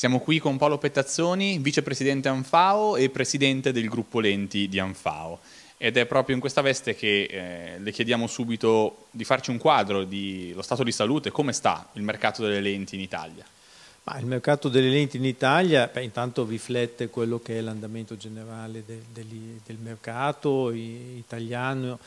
Siamo qui con Paolo Pettazzoni, vicepresidente Anfao e presidente del gruppo Lenti di Anfao. Ed è proprio in questa veste che eh, le chiediamo subito di farci un quadro dello stato di salute, come sta il mercato delle lenti in Italia. Ma il mercato delle lenti in Italia beh, intanto riflette quello che è l'andamento generale del, del, del mercato italiano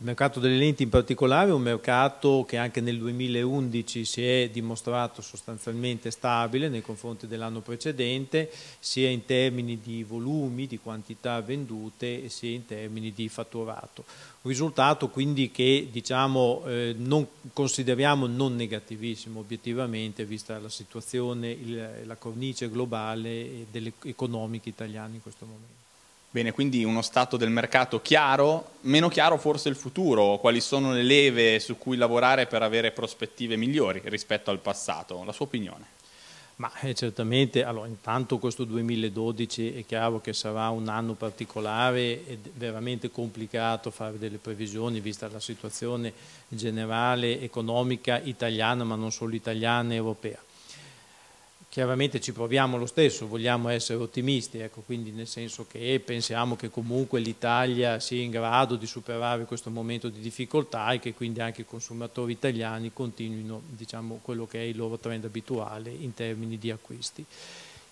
il mercato delle lenti in particolare è un mercato che anche nel 2011 si è dimostrato sostanzialmente stabile nei confronti dell'anno precedente, sia in termini di volumi, di quantità vendute, sia in termini di fatturato. Un risultato quindi che diciamo, eh, non consideriamo non negativissimo obiettivamente vista la situazione, il, la cornice globale delle economiche italiane in questo momento. Bene, quindi uno stato del mercato chiaro, meno chiaro forse il futuro, quali sono le leve su cui lavorare per avere prospettive migliori rispetto al passato, la sua opinione? Ma eh, certamente, allora, intanto questo 2012 è chiaro che sarà un anno particolare ed veramente complicato fare delle previsioni vista la situazione generale economica italiana, ma non solo italiana e europea. Chiaramente ci proviamo lo stesso, vogliamo essere ottimisti, ecco, quindi nel senso che pensiamo che comunque l'Italia sia in grado di superare questo momento di difficoltà e che quindi anche i consumatori italiani continuino diciamo, quello che è il loro trend abituale in termini di acquisti.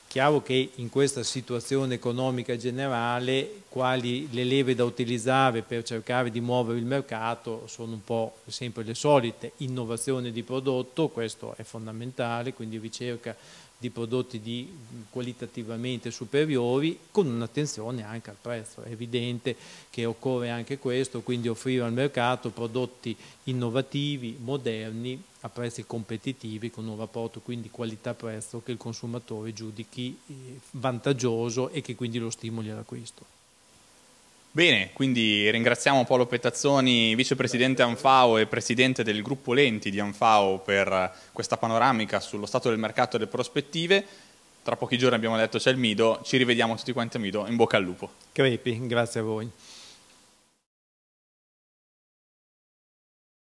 Chiaro che in questa situazione economica generale quali le leve da utilizzare per cercare di muovere il mercato sono un po' sempre le solite, innovazione di prodotto, questo è fondamentale, quindi ricerca di prodotti di, qualitativamente superiori con un'attenzione anche al prezzo. È evidente che occorre anche questo, quindi offrire al mercato prodotti innovativi, moderni, a prezzi competitivi, con un rapporto quindi qualità-prezzo che il consumatore giudichi eh, vantaggioso e che quindi lo stimoli all'acquisto. Bene, quindi ringraziamo Paolo Pettazzoni, vicepresidente Anfao e presidente del gruppo Lenti di Anfao per questa panoramica sullo stato del mercato e delle prospettive. Tra pochi giorni abbiamo detto c'è il Mido, ci rivediamo tutti quanti a Mido, in bocca al lupo. Crepi, grazie a voi.